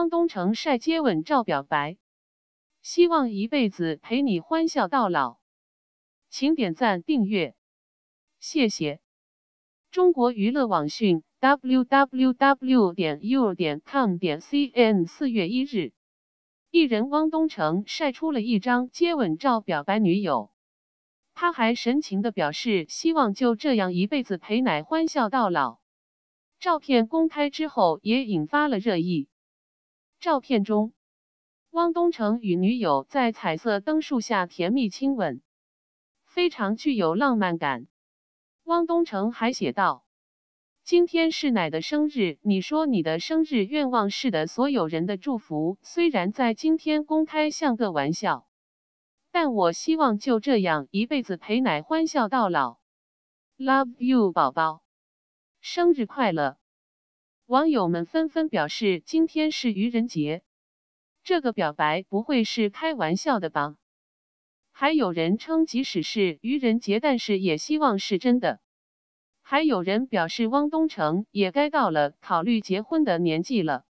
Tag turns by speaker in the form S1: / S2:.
S1: 汪东城晒接吻照表白，希望一辈子陪你欢笑到老。请点赞订阅，谢谢。中国娱乐网讯：www 点 u 点 com 点 cn。四月一日，艺人汪东城晒出了一张接吻照表白女友，他还深情的表示希望就这样一辈子陪奶欢笑到老。照片公开之后也引发了热议。照片中，汪东城与女友在彩色灯树下甜蜜亲吻，非常具有浪漫感。汪东城还写道：“今天是奶的生日，你说你的生日愿望是的所有人的祝福，虽然在今天公开像个玩笑，但我希望就这样一辈子陪奶欢笑到老。Love you，宝宝，生日快乐！”网友们纷纷表示，今天是愚人节，这个表白不会是开玩笑的吧？还有人称，即使是愚人节，但是也希望是真的。还有人表示，汪东城也该到了考虑结婚的年纪了。